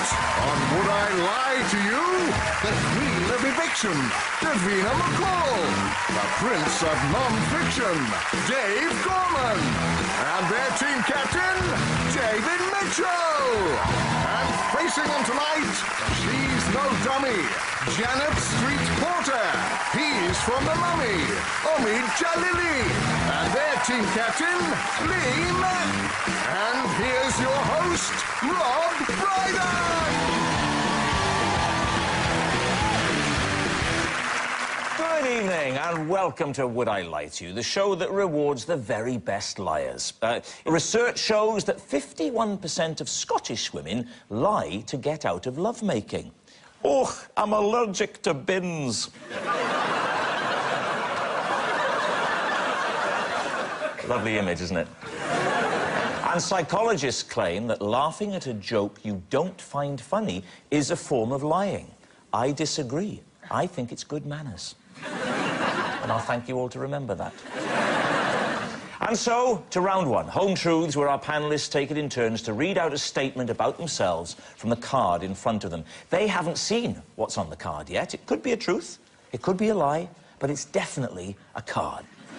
on Would I Lie to You? The Queen of Eviction, Davina McCall. The Prince of Non-Fiction, Dave Gorman. And their team captain, David Mitchell. And facing them tonight, she's no dummy, Janet Street Porter. He's from The Mummy, Omid Djalili. And their team captain, Lee Mack. And here's your host, Rob Brydon. Good evening and welcome to Would I Lie to You, the show that rewards the very best liars. Uh, research shows that 51% of Scottish women lie to get out of lovemaking. Oh, I'm allergic to bins. Lovely image, isn't it? And psychologists claim that laughing at a joke you don't find funny is a form of lying. I disagree. I think it's good manners. And I'll thank you all to remember that. And so, to round one, Home Truths, where our panellists take it in turns to read out a statement about themselves from the card in front of them. They haven't seen what's on the card yet. It could be a truth, it could be a lie, but it's definitely a card.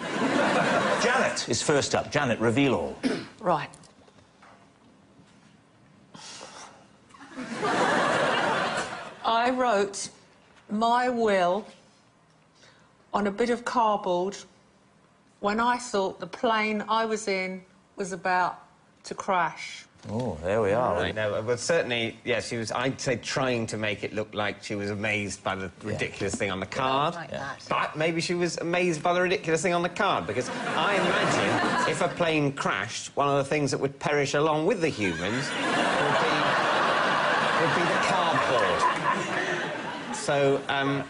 Janet is first up. Janet, reveal all. Right. I wrote my will on a bit of cardboard when I thought the plane I was in was about to crash. Oh, there we are. I know, but certainly, yeah, she was, I'd say, trying to make it look like she was amazed by the ridiculous thing on the card. like that. But maybe she was amazed by the ridiculous thing on the card, because I imagine if a plane crashed, one of the things that would perish along with the humans would be, would be the cardboard. So, um,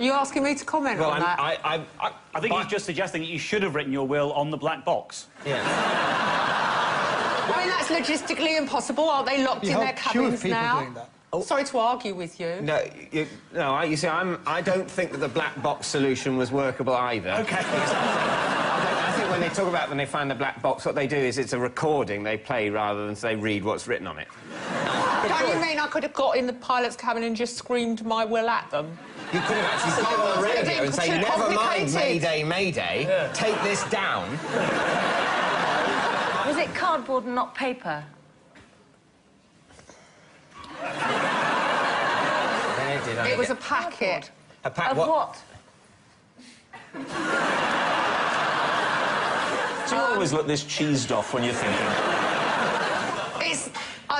Are you asking me to comment well, on I'm, that? I, I, I, I think but- he's just suggesting that you should have written your will on the black box. Yeah. I mean, that's logistically impossible. Aren't they locked You in their have queue of cabins people now? doing that. Oh. Sorry to argue with you. No, you, no. I, you see, I'm. I don't think that the black box solution was workable either. Okay. I, I think when they talk about when they find the black box, what they do is it's a recording they play rather than say read what's written on it. Don't you mean I could have got in the pilot's cabin and just screamed my will at them? You could have actually got on the radio and say, "Never mind, complicated." Mayday, Mayday, take this down." Was it cardboard and not paper? Where did I It was a get- packet. a packet Of what? Do you always look this cheesed off when you're thinking?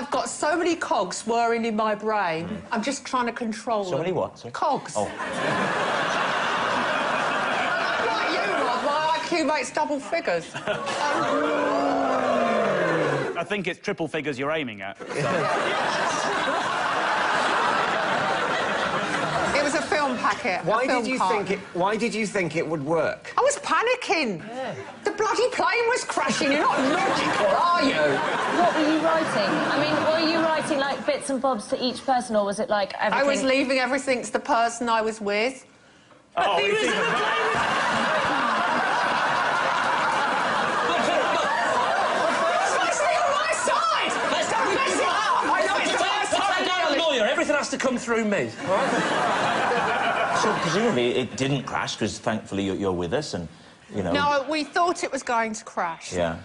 I've got so many cogs whirring in my brain. Mm. I'm just trying to control So them. many what? Sorry? Cogs. Oh. Like you, Rob. My IQ makes double figures. I think it's triple figures you're aiming at. It was a film packet. Why did you card. think it? Why did you think it would work? I was panicking. The bloody plane was crashing. You're not logical, are you? What were you writing? I mean, were you writing like bits and bobs to each person, or was it like everything? I was leaving everything to the person I was with. But Oh, he it's was in even- the plane. Stay on my side! Don't mess it up! I know it's the first time I'm a dealing- lawyer. Everything has to come through me. so presumably it didn't crash because thankfully you're, you're with us and you know. No, we thought it was going to crash. Yeah.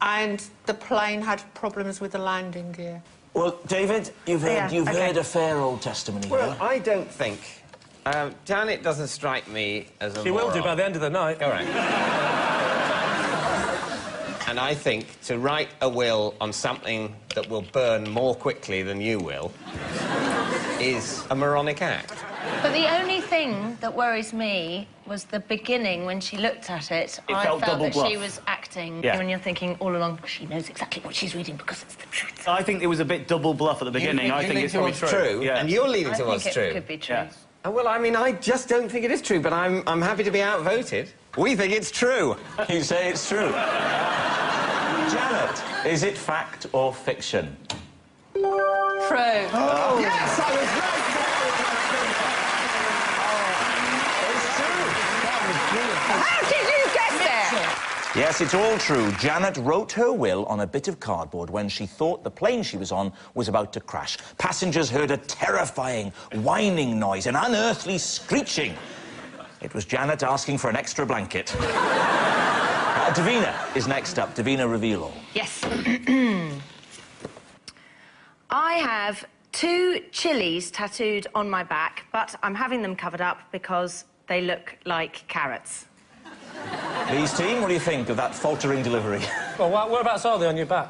And the plane had problems with the landing gear. Well, David, you've heard Yeah, you've okay. heard a fair old testimony Well, here. I don't think. Um, Janet doesn't strike me as a. She will do by the end of the night. All right. and I think to write a will on something that will burn more quickly than you will is a moronic act. But the only thing that worries me was the beginning when she looked at it. It I felt felt double that she was acting. Yeah. When you're thinking all along, she knows exactly what she's reading because it's the truth. I think it was a bit double bluff at the beginning. I You think lean it's probably towards true. Yeah. and you're leaning I towards think it true. could be true. Yeah. Uh, Well, I mean, I just don't think it is true, but I'm, I'm happy to be outvoted. We think it's true. You say it's true. Janet, is it fact or fiction? True. Yes, I was right. How did you get there? Yes, it's all true. Janet wrote her will on a bit of cardboard when she thought the plane she was on was about to crash. Passengers heard a terrifying whining noise, an unearthly screeching. It was Janet asking for an extra blanket. uh, Davina is next up. Davina, reveal all. Yes. I have two chilies tattooed on my back, but I'm having them covered up because they look like carrots. Lee's team, what do you think of that faltering delivery? Well, where- whereabouts are they on your back?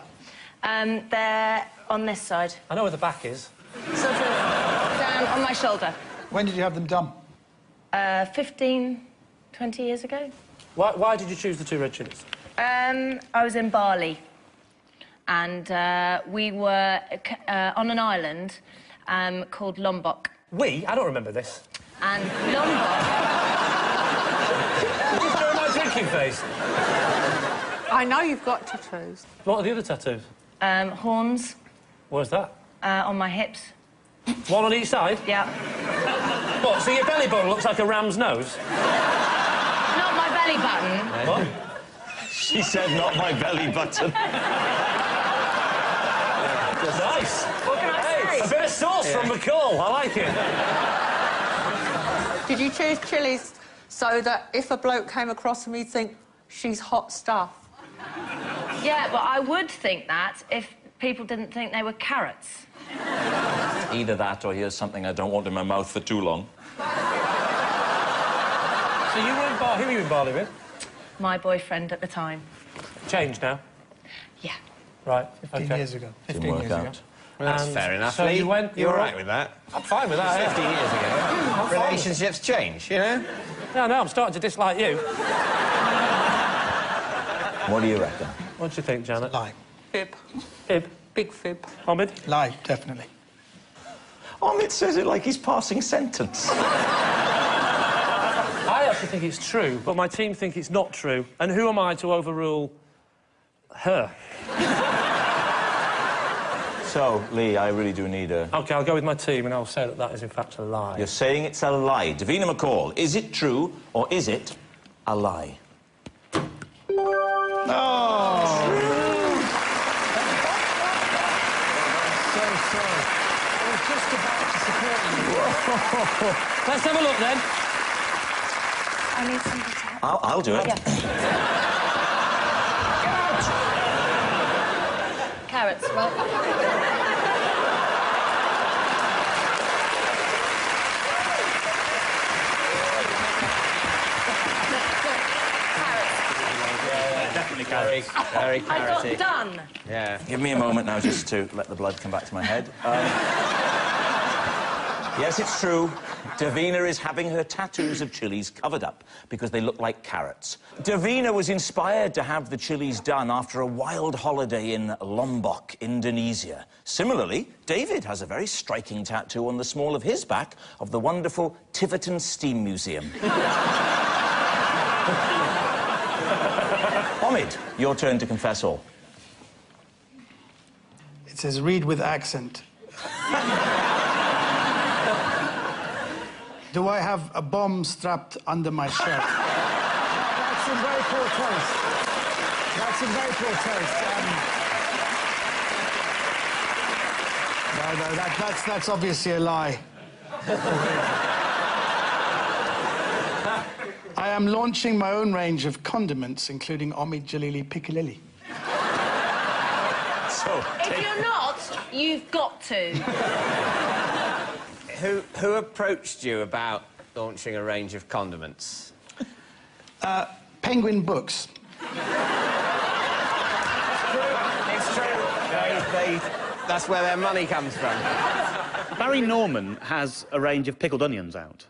Um, they're on this side. I know where the back is. Sort of down on my shoulder. When did you have them done? Uh, 15, 20 years ago. Why, why did you choose the two red chilies? Um, I was in Bali, and uh, we were uh, on an island um, called Lombok. We? I don't remember this. And Lombok, Just during my drinking phase. I know you've got tattoos. What are the other tattoos? um, horns Where's that? uh, on my hips. One on each side? Yeah. What, so your belly button looks like a ram's nose? Not my belly button. What? she said, not my belly button. Nice. What can I Hey, a say? bit from McCall. I like it. Did you choose chilies so that if a bloke came across them, he'd think, she's hot stuff? Yeah, but I would think that if people didn't think they were carrots. Either that or here's something I don't want in my mouth for too long. So you were in Bali. Who were you in Bali with? My boyfriend at the time. Changed now. Yeah. Right. 15 okay. years ago. 15 Didn't work years ago. Out. That's And fair enough, so Lee. you went- you You're were- all right with that. I'm fine with that. 15 Yeah. years ago. Relationships change, you know? No, no, I'm starting to dislike you. What do you reckon? What do you think, Janet? Lie. Fib. Ib. Big fib. Ahmed? Lie, definitely. Omid says it like he's passing sentence. I actually think it's true, but my team think it's not true. And who am I to overrule her? So, Lee, I really do need a... OK, I'll go with my team and I'll say that that is in fact a lie. You're saying it's a lie. Davina McCall, is it true or is it a lie? So sorry. I was just about to support you. Let's have a look then. I need somebody to help. I'll, I'll do it. Carrots, well. Carrots. Definitely Very, carrots. very I got done. Yeah. Give me a moment now just to let the blood come back to my head. Um, yes, it's true. Davina is having her tattoos of chilies covered up because they look like carrots. Davina was inspired to have the chilies done after a wild holiday in Lombok, Indonesia. Similarly, David has a very striking tattoo on the small of his back of the wonderful Tiverton Steam Museum. Omid, your turn to confess all. It says read with accent. Do I have a bomb strapped under my shirt? That's in very poor taste. That's in very poor taste. Um, no, no, that, that's, that's obviously a lie. I am launching my own range of condiments, including Omid Djalili Piccalilli. So, If you're not, you've got to. Who, who approached you about launching a range of condiments? Uh, Penguin Books. It's true. They, they, that's where their money comes from. Barry Norman has a range of pickled onions out.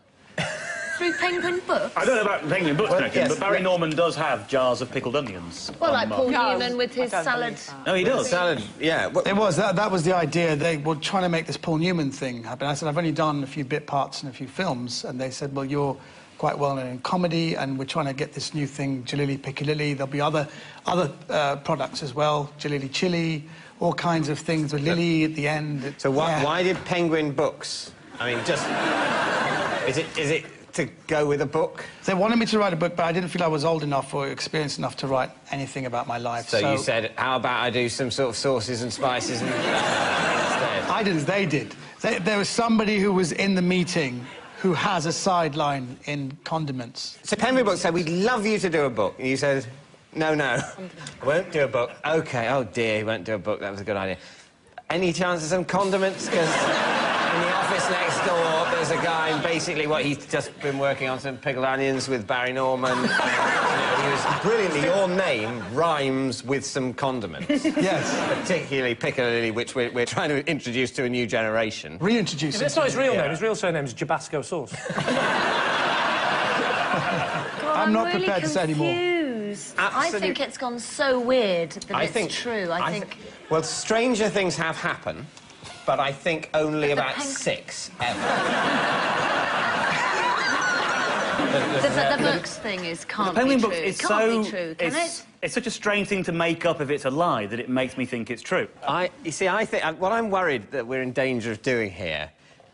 Through Penguin Books? I don't know about Penguin Books, Well, Connecting, yes, but Barry yeah. Norman does have jars of pickled onions. Well, on like the Paul market. No, Newman with his don't salad. No, he does. Salad, yeah. Well, It was. That, that was the idea. They were trying to make this Paul Newman thing happen. I said, I've only done a few bit parts in a few films. And they said, well, you're quite well known in comedy, and we're trying to get this new thing, Djalili Piccalilli. There'll be other, other uh, products as well, Djalili Chili, all kinds of things with Lily at the end. So why, Yeah. why did Penguin Books? I mean, just is it is it to go with a book. They wanted me to write a book, but I didn't feel I was old enough or experienced enough to write anything about my life. So, you said, how about I do some sort of sauces and spices and... I didn't, they did. They, there was somebody who was in the meeting who has a sideline in condiments. So Penguin Books said, we'd love you to do a book. And you said, no, no, I won't do a book. OK, oh dear, he won't do a book. That was a good idea. Any chance of some condiments? Because in the office next door, there's a guy, and basically what he's just been working on some pickled onions with Barry Norman. you know, he was brilliantly, your name rhymes with some condiments. Yes. Particularly Piccadilly, which we're, we're trying to introduce to a new generation. Reintroducing. That's not his real Yeah. name. His real surname is Jabasco Sauce. I'm, not really prepared to say anymore. confused. I think it's gone so weird that I it's think true. I, thi- think well, stranger things have happened, but I think only the about peng- six ever. the, the, the books thing is can't Penguin be true. Books is can't so. be true, can it's, it? it's such a strange thing to make up if it's a lie that it makes me think it's true. I, you see, I think what I'm worried that we're in danger of doing here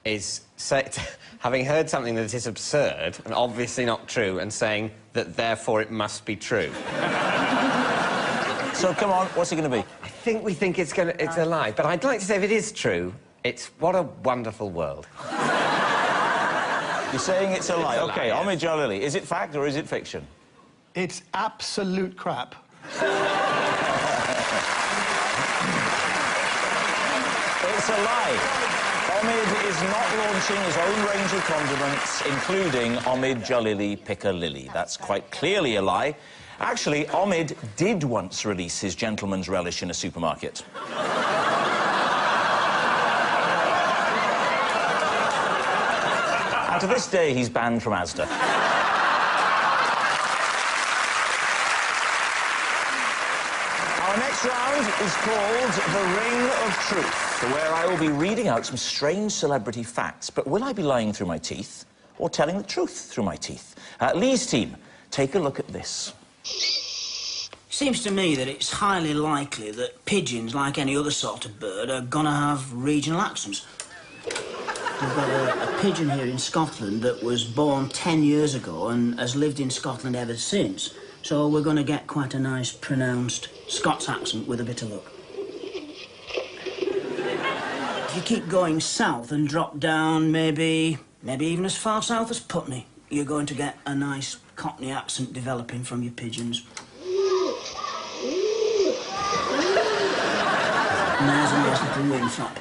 is say, having heard something that is absurd and obviously not true, and saying that therefore it must be true. So come on, what's it going to be? I think we think it's gonna, it's a lie, but I'd like to say if it is true, it's what a wonderful world. You're saying it's a lie. a lie, OK, yes. Omid Djalili, is it fact or is it fiction? It's absolute crap. It's a lie. Omid is not launching his own range of condiments, including Omid Djalili Piccalilli. That's quite clearly a lie. Actually, Omid did once release his gentleman's relish in a supermarket. and to this day, he's banned from Asda. Our next round is called The Ring of Truth, where I will be reading out some strange celebrity facts. But will I be lying through my teeth or telling the truth through my teeth? Uh, Lee's team, take a look at this. Seems to me that it's highly likely that pigeons, like any other sort of bird, are gonna have regional accents. We've got a, a pigeon here in Scotland that was born 10 years ago and has lived in Scotland ever since. So we're gonna get quite a nice pronounced Scots accent with a bit of luck. If you keep going south and drop down, maybe, maybe even as far south as Putney, you're going to get a nice Cockney accent developing from your pigeons. And there's a nice little wing flap.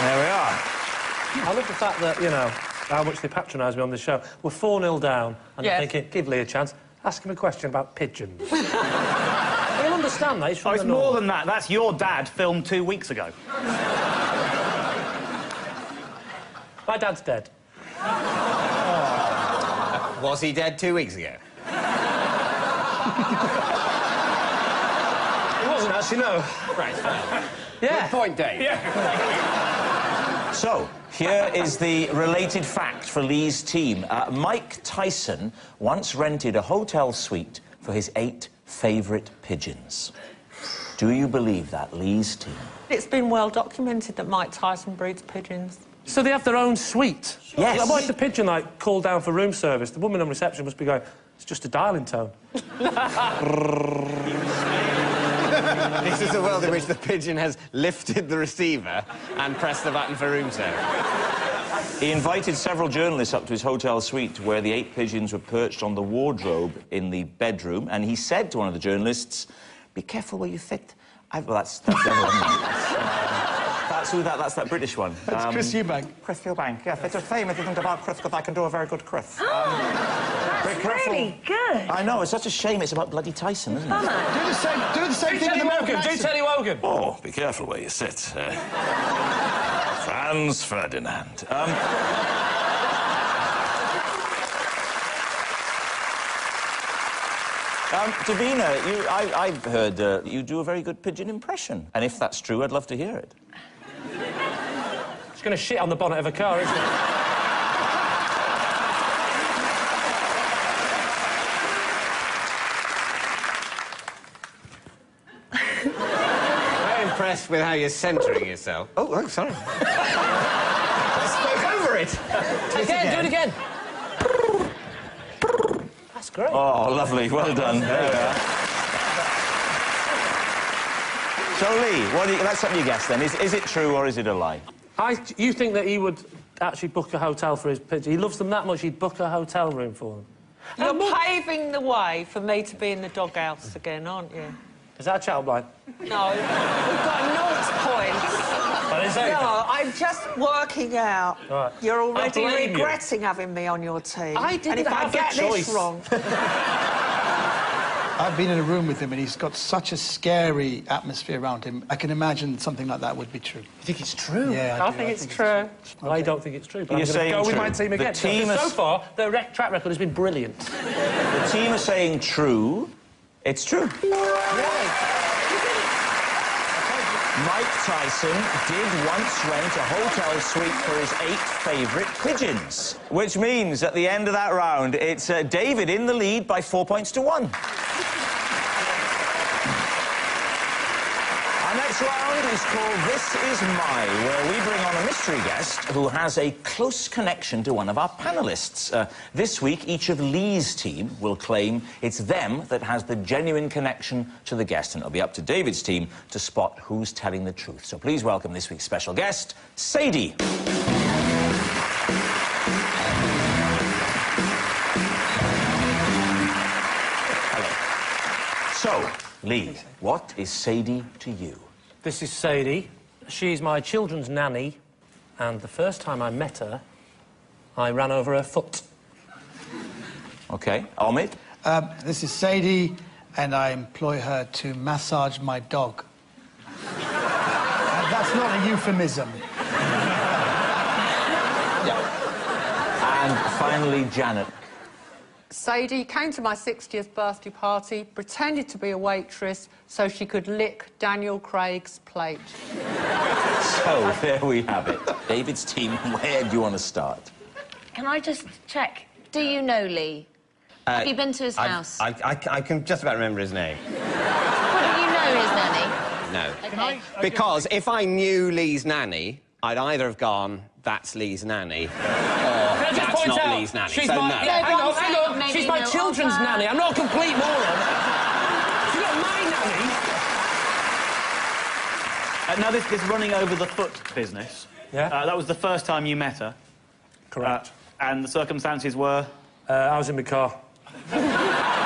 There we are. I love the fact that, you know, how much they patronise me on this show. We're 4 0 down, and Yes. I'm thinking, give Lee a chance, ask him a question about pigeons. He'll understand that. He's from Oh, it's the more north. than that. That's your dad filmed two weeks ago. My dad's dead. Was he dead two weeks ago? He wasn't actually, no. Right. Yeah. Good Point, Dave. Yeah. So, here is the related fact for Lee's team. Uh, Mike Tyson once rented a hotel suite for his eight favourite pigeons. Do you believe that, Lee's team? It's been well documented that Mike Tyson breeds pigeons. So they have their own suite? Yes. Like, what if the pigeon, like, called down for room service? The woman on reception must be going, it's just a dialing tone. This is a world in which the pigeon has lifted the receiver and pressed the button for room service. He invited several journalists up to his hotel suite where the eight pigeons were perched on the wardrobe in the bedroom, and he said to one of the journalists, Be careful where you fit. I've... Well, that's... That's, the other one. That's, who that... That's that British one. That's Um, Chris Eubank. Chris Eubank, yes. It's a shame if you think about Chris, because I can do a very good Chris. Um, be careful. Really good. I know, it's such a shame it's about bloody Tyson, isn't it? Do the same, do the same Do thing with Terry American Wogan, do accent. Terry Wogan. Oh, be careful where you sit. Uh, Franz Ferdinand. Um, um, Davina, you, I, I've heard uh, you do a very good pigeon impression. And if that's true, I'd love to hear it. It's going to shit on the bonnet of a car, isn't it? Very impressed with how you're centering yourself. Oh, oh sorry. I spoke over it. again, do it again. That's great. Oh, lovely. Well done. There we are. So, Lee, what do you, let's have your guess then. Is, is it true or is it a lie? I, you think that he would actually book a hotel for his pigeon? He loves them that much, he'd book a hotel room for them. You're paving the way for me to be in the doghouse again, aren't you? Is that a child blind? No, we've got naught points. I didn't. No, I'm just working out. Right. You're already blame you. regretting having me on your team. I didn't and if have I a get choice. this wrong, I've been in a room with him and he's got such a scary atmosphere around him. I can imagine something like that would be true. You think it's true? Yeah, I, do. think it's true. I don't think it's true, but You're I'm going saying to go with true. my team The again. team so has- far, the rec- track record has been brilliant. The team are saying true. It's true. Mike Tyson did once rent a hotel suite for his eight favourite pigeons. Which means at the end of that round, it's uh, David in the lead by four points to one. Next round is called This Is My, where we bring on a mystery guest who has a close connection to one of our panelists. Uh, this week, each of Lee's team will claim it's them that has the genuine connection to the guest, and it'll be up to David's team to spot who's telling the truth. So please welcome this week's special guest, Sadie. Hello. So, Lee, what is Sadie to you? This is Sadie. She's my children's nanny, and the first time I met her, I ran over her foot. Okay, Omid? Um, this is Sadie, and I employ her to massage my dog. And that's not a euphemism. yeah. And finally, Janet. Sadie came to my 60th birthday party, pretended to be a waitress so she could lick Daniel Craig's plate. So, there we have it. David's team, where do you want to start? Can I just check? Do you know Lee? Uh, have you been to his I, house? I, I, I can just about remember his name. Well, do you know his nanny? No. Okay. Because if I knew Lee's nanny, I'd either have gone, that's Lee's nanny, or Can I just that's not out, Lee's nanny. she's so my, no. yeah, hang No, on, but I'm hang saying on. maybe She's my no children's offer. nanny. I'm not a complete moron. She's not my nanny. Uh, now, this, this running over the foot business, Yeah. uh, that was the first time you met her. Correct. Uh, and the circumstances were. Uh, I was in my car.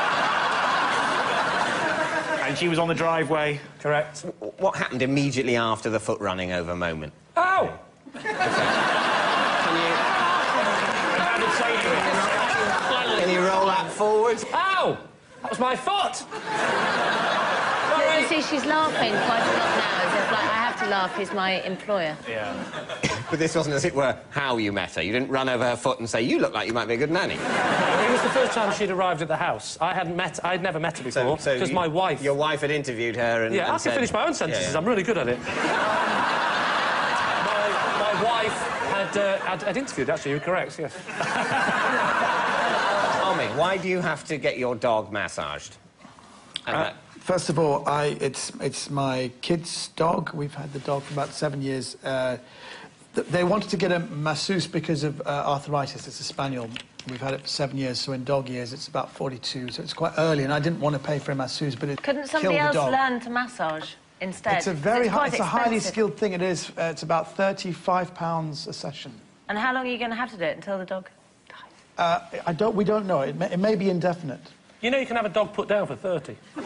And she was on the driveway. Correct. What happened immediately after the foot running over moment? Ow! How did Sadie react? Can you roll that? Ow! That was my foot! But you see, she's laughing quite a lot now, as if, like, I have to laugh, he's my employer. Yeah. But this wasn't, as it were, how you met her. You didn't run over her foot and say, you look like you might be a good nanny. It was the first time she'd arrived at the house. I hadn't met... I'd never met her before, because you- my wife... Your wife had interviewed her and Yeah, and I can said- finish my own sentences. Yeah, yeah. I'm really good at it. my, my wife had, uh, had, had interviewed, actually, you're correct, yes. Tommy, why do you have to get your dog massaged? And Uh, first of all, I, it's, it's my kid's dog. We've had the dog for about seven years. Uh, th- they wanted to get a masseuse because of uh, arthritis. It's a spaniel. We've had it for seven years, so in dog years, it's about 42, so it's quite early, and I didn't want to pay for a masseuse, but it Couldn't somebody killed else the dog. learn to massage instead? It's a 'Cause very high, it's a highly skilled thing. It is. Uh, it's about 35 pounds a session. And how long are you going to have to do it until the dog dies? Uh, I don't. We don't know. It may, it may be indefinite. You know you can have a dog put down for 30.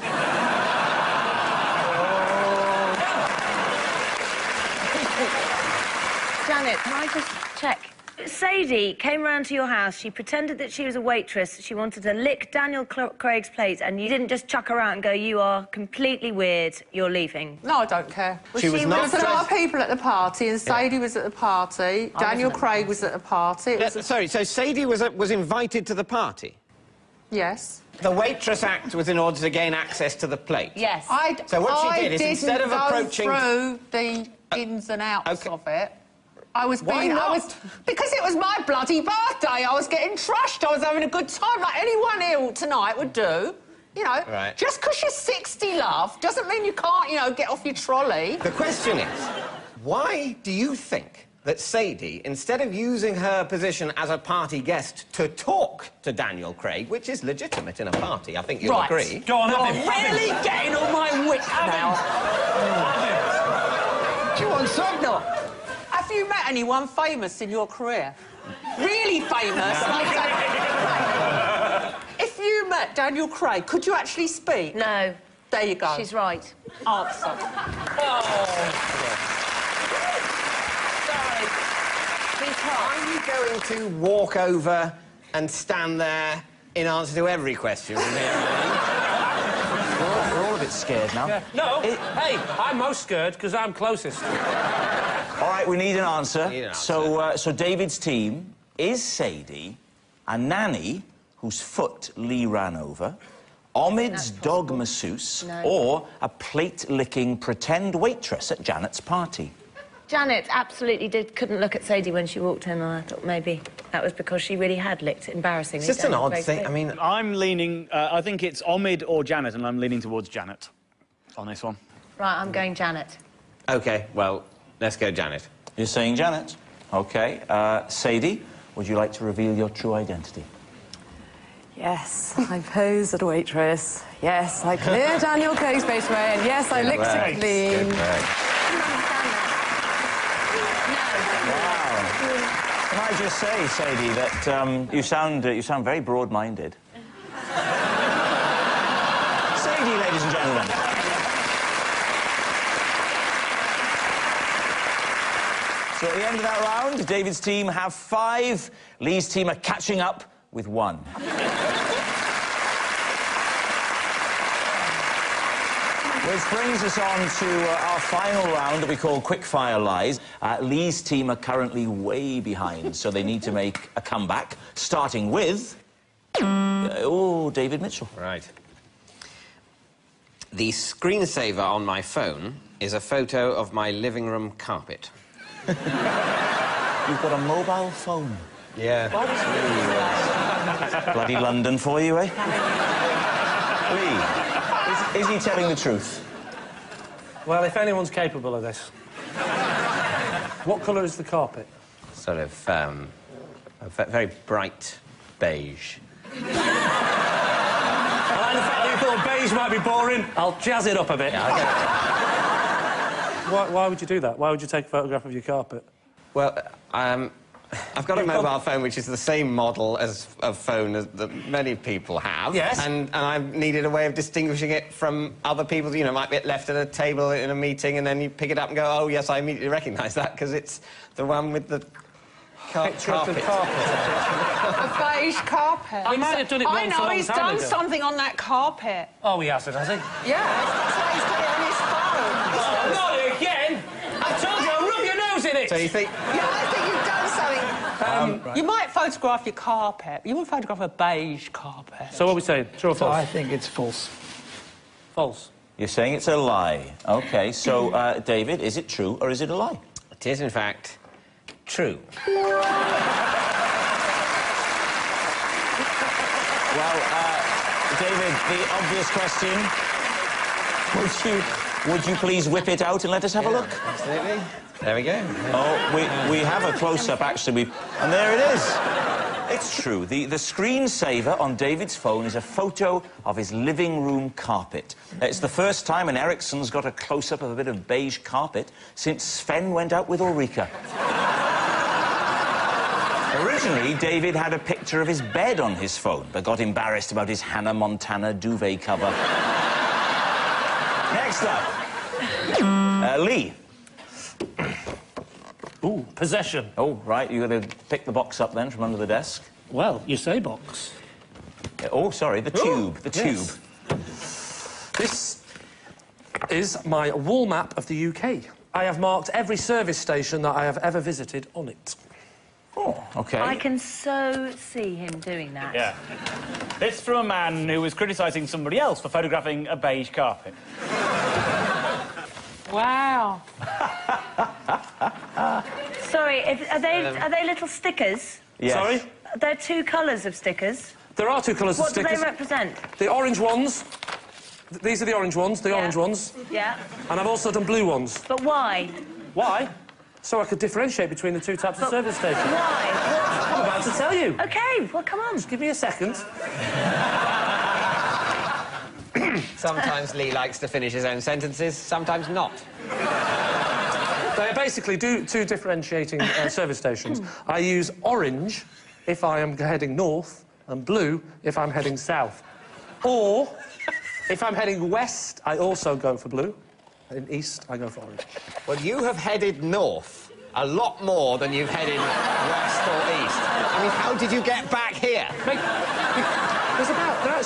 Janet, can I just check? Sadie came round to your house. She pretended that she was a waitress. She wanted to lick Daniel Cl- Craig's plate, and you didn't just chuck her out and go, "You are completely weird. You're leaving." No, I don't care. She was there not was a lot of people at the party, and Sadie was at the party. Daniel. Craig was at the party. It Yeah, a- sorry, so Sadie was, uh, was invited to the party? yes. The waitress act was in order to gain access to the plate? Yes. I, So what she I did is didn't instead of go approaching- Uh, through the ins and outs okay. of it. I was Why being, I was because it was my bloody birthday. I was getting trashed. I was having a good time, like anyone ill tonight would do. You know, Right. just because you're 60, love, doesn't mean you can't, you know, get off your trolley. The question is, why do you think that Sadie, instead of using her position as a party guest to talk to Daniel Craig, which is legitimate in a party, I think you'll Right. agree. Go on, You're have him, have really him. getting on my wit now. Do you want some? Look, have you met anyone famous in your career? Really famous? Like that? if you met Daniel Craig, could you actually speak? No, There you go. she's right. Answer. He's hot. Are you going to walk over and stand there in answer to every question from here on in? We're all, we're all a bit scared now. No, It- hey, I'm most scared because I'm closest. All right, we need an answer. Need an answer. So, uh, so David's team is Sadie, a nanny whose foot Lee ran over, Omid's dog masseuse, No. or a plate-licking pretend waitress at Janet's party. Janet absolutely did, couldn't look at Sadie when she walked in, and I thought maybe that was because she really had licked embarrassingly. It's just an odd thing. feet. I mean, I'm leaning. Uh, I think it's Omid or Janet, and I'm leaning towards Janet on this one. Right, I'm going Janet. OK, well, let's go, Janet. You're saying Janet? Okay. Uh, Sadie, would you like to reveal your true identity? Yes, I posed as a waitress. Yes, I cleared Daniel Craig's face away, and yes, I licked work. it clean. Can I just say, Sadie, that um, you sound uh, you sound very broad-minded. Sadie, ladies and gentlemen. So at the end of that round, David's team have five. Lee's team are catching up with one. Which brings us on to uh, our final round that we call Quickfire Lies. Uh, Lee's team are currently way behind, so they need to make a comeback, starting with... Uh, oh, David Mitchell. Right. The screensaver on my phone is a photo of my living room carpet. You've got a mobile phone. Yeah. Bloody London for you, eh? Lee, is, is he telling the truth? Well, if anyone's capable of this. what colour is the carpet? Sort of, um, a very bright beige. I like the fact that you thought beige might be boring. I'll jazz it up a bit. Why, why would you do that? Why would you take a photograph of your carpet? Well, um, I've got a mobile phone which is the same model as a phone as, that many people have. Yes. And, and I needed a way of distinguishing it from other people's. You know, might be left at a table in a meeting and then you pick it up and go, oh, yes, I immediately recognise that because it's the one with the car- Picture of the carpet. carpet. A beige carpet. He might have done it I once know, a long he's time done ago. something on that carpet. Oh, he hasn't, has he? Yeah, that's why he's got it on his phone. Oh, not again! I told you, I'll rub your nose in it! So you think, Yeah, I think you've done something. Um, You might photograph your carpet, you wouldn't photograph a beige carpet. So what are we saying? True or So false? I think it's false. False. You're saying it's a lie. OK, so, uh, David, is it true or is it a lie? it is, in fact, true. Well, uh, David, the obvious question... Would you, would you please whip it out and let us have a look? Absolutely. There we go. Oh, we, we have a close-up, actually. We, and there it is. It's true. The, the screensaver on David's phone is a photo of his living room carpet. It's the first time an Ericsson's got a close-up of a bit of beige carpet since Sven went out with Ulrika. Originally, David had a picture of his bed on his phone, but got embarrassed about his Hannah Montana duvet cover. Next up, uh, Lee. Ooh, possession. Oh, right, you're going to pick the box up then from under the desk. Well, you say box. Oh, sorry, the oh, tube, the tube. yes. This is my wall map of the UK. I have marked every service station that I have ever visited on it. Oh, okay. I can so see him doing that. Yeah. It's from a man who was criticising somebody else for photographing a beige carpet. Wow. Sorry, if, are they um, are they little stickers? Yes. Sorry? They're two colours of stickers. There are two colours What of stickers. What do they represent? the orange ones. th- These are the orange ones, the Yeah. orange ones. Yeah. And I've also done blue ones. But why? Why? so I could differentiate between the two types of service stations. Why? I'm about to tell you. OK, well, come on. Just give me a second. Sometimes Lee likes to finish his own sentences, sometimes not. They are basically do, two differentiating uh, service stations. I use orange if I am heading north and blue if I'm heading south. Or if I'm heading west, I also go for blue. In east, I go for orange. Well, you have headed north a lot more than you've headed west or east. I mean, how did you get back here? Make,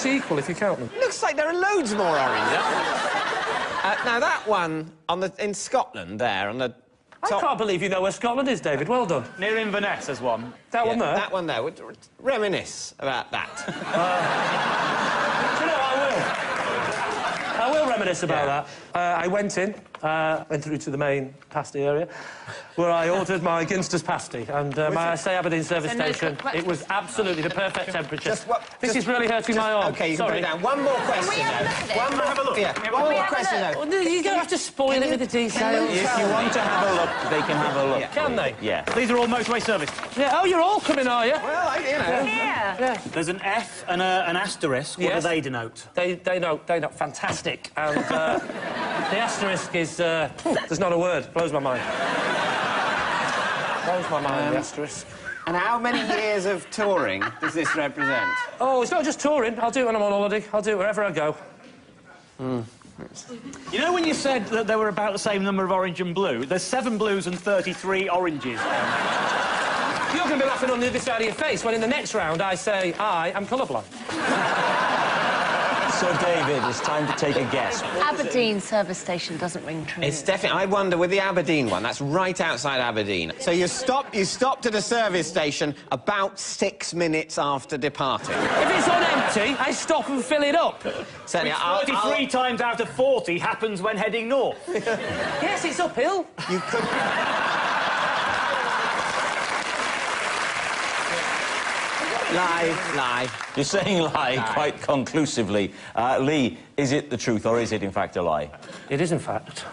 about, equal if you count them. Looks like there are loads more orange. uh, now, that one on the, in Scotland there, on the Top. I can't believe you know where Scotland is, David. Well done. Near Inverness, there's one. That one there? That one there. Would- would Reminisce about that. Do you know, I will. I will reminisce about Yeah. that. Uh, I went in, uh, went through to the main pasty area, where I ordered my Ginster's pasty. And uh, may I say, Aberdeen service So no station, cooked it was absolutely the perfect temperature. Just what- this just- is really hurting my arm. OK, you can Sorry. put it down. One more question, have a though. look at it? One more... Have a look. Yeah, one more question, though. Well, you don't have to spoil it with the details. If you want to have a look, they can have a look. Can they? Yeah. These are all motorway service. Yeah. Oh, you're all coming, are you? Well, I, you know... Here. There's an F and a, an asterisk. What Yes. do they denote? They, they know, they know. Fantastic. And uh, the asterisk is, uh, there's not a word. Blows my mind. Blows my mind, the asterisk. And how many years of touring does this represent? Oh, it's not just touring. I'll do it when I'm on holiday. I'll do it wherever I go. You know when you said that there were about the same number of orange and blue? There's seven blues and 33 oranges. You're going to be laughing on the other side of your face when in the next round I say I am colourblind. So, David, it's time to take a guess. Aberdeen service station doesn't ring true. It's definitely. I wonder with the Aberdeen one. That's right outside Aberdeen. So you stop. You stopped at a service station about six minutes after departing. If it's on empty, I stop and fill it up. Certainly, Which I'll- 33 I'll- times out of 40 happens when heading north. Yes, it's uphill. you could. Live, Lie. You're saying lie quite conclusively. Uh, Lee, is it the truth or is it in fact a lie? It is, in fact,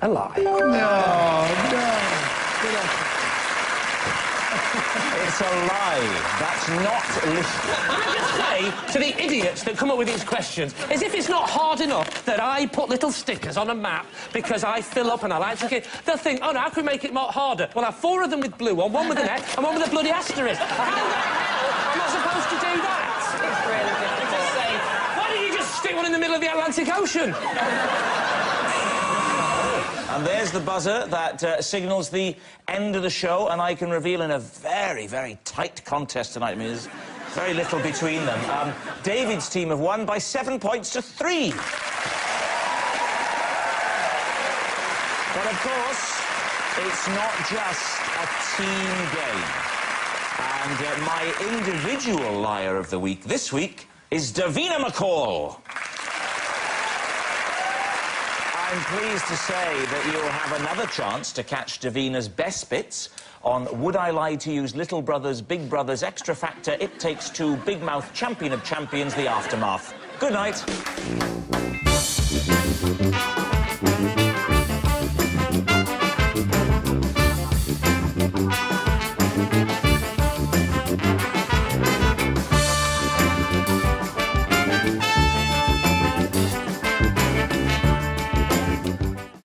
a lie. No, no. It's a lie. That's not. Li- Can I just say to the idiots that come up with these questions, as if it's not hard enough that I put little stickers on a map because I fill up and I like to get... They'll think, oh, no, how can we make it more harder? Well, I have four of them with blue on, one with an X, and one with a bloody asterisk. How the hell am I supposed to do that? It's really difficult. Why don't you just stick one in the middle of the Atlantic Ocean? and there's the buzzer that uh, signals the end of the show, and I can reveal in a very, very tight contest tonight. I mean, there's very little between them. Um, David's team have won by seven points to three. But of course, it's not just a team game. And uh, my individual liar of the week this week is Davina McCall. I'm pleased to say that you'll have another chance to catch Davina's best bits on Would I Lie to You's Little Brothers, Big Brothers, Extra Factor, It Takes Two, Big Mouth, Champion of Champions, The Aftermath. Good night.